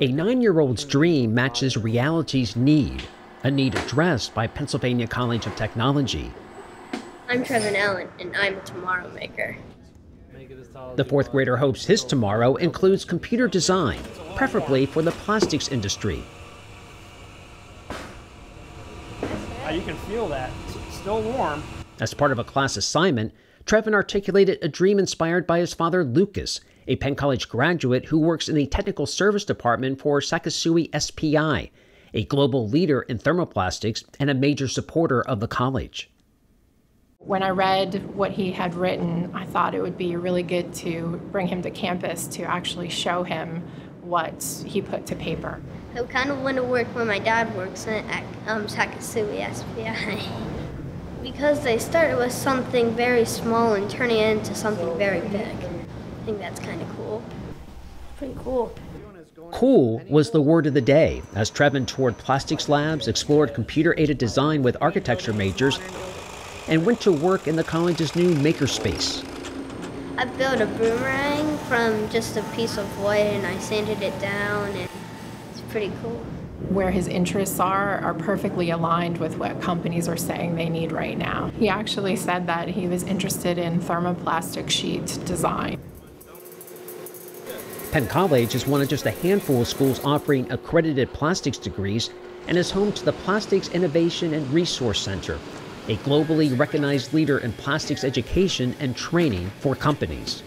A nine year old's dream matches reality's need, a need addressed by Pennsylvania College of Technology. I'm Trevin Allen, and I'm a tomorrow maker. The fourth grader hopes his tomorrow includes computer design, preferably for the plastics industry. You can feel that. It's still warm. As part of a class assignment, Trevin articulated a dream inspired by his father, Lucas, a Penn College graduate who works in the technical service department for Sekisui SPI, a global leader in thermoplastics and a major supporter of the college. When I read what he had written, I thought it would be really good to bring him to campus to actually show him what he put to paper. I kind of want to work where my dad works at um, Sekisui SPI. because they started with something very small and turning it into something very big. I think that's kind of cool. Pretty cool. Cool was the word of the day as Trevin toured plastics labs, explored computer aided design with architecture majors, and went to work in the college's new makerspace. I built a boomerang from just a piece of wood and I sanded it down, and it's pretty cool. Where his interests are are perfectly aligned with what companies are saying they need right now. He actually said that he was interested in thermoplastic sheet design. Penn College is one of just a handful of schools offering accredited plastics degrees and is home to the Plastics Innovation and Resource Center, a globally recognized leader in plastics education and training for companies.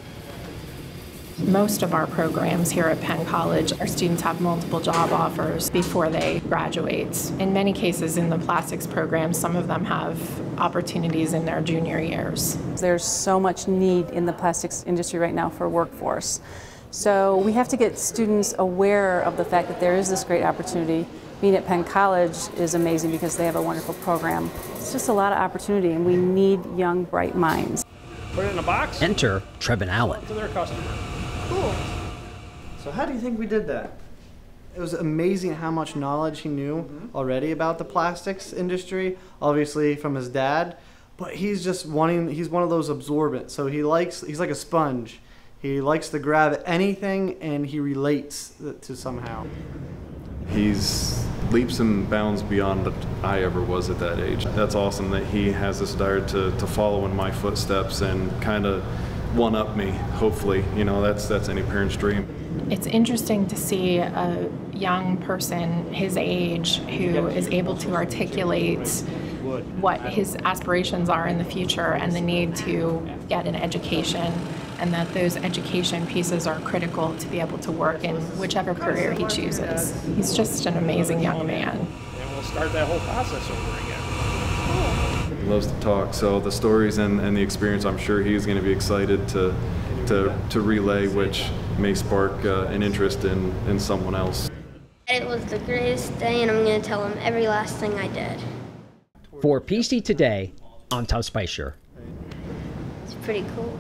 Most of our programs here at Penn College, our students have multiple job offers before they graduate. In many cases in the plastics program, some of them have opportunities in their junior years. There's so much need in the plastics industry right now for workforce. So we have to get students aware of the fact that there is this great opportunity. Being at Penn College is amazing because they have a wonderful program. It's just a lot of opportunity and we need young, bright minds. Put it in a box. Enter Trevin Allen. To their customer. Cool. So how do you think we did that? It was amazing how much knowledge he knew mm-hmm. already about the plastics industry, obviously from his dad, but he's just wanting he's one of those absorbent. So he likes he's like a sponge. He likes to grab anything and he relates to somehow. He's leaps and bounds beyond what I ever was at that age. That's awesome that he has this desire to, to follow in my footsteps and kind of one up me, hopefully. You know, that's that's any parent's dream. It's interesting to see a young person his age who is able to articulate what his aspirations are in the future and the need to get an education and that those education pieces are critical to be able to work in whichever career he chooses. He's just an amazing young man. And we'll start that whole process over again. He loves to talk, so the stories and, and the experience, I'm sure he's going to be excited to, to, to relay, which may spark uh, an interest in, in someone else. It was the greatest day, and I'm going to tell him every last thing I did. For PC Today, I'm Tom Spicer. It's pretty cool.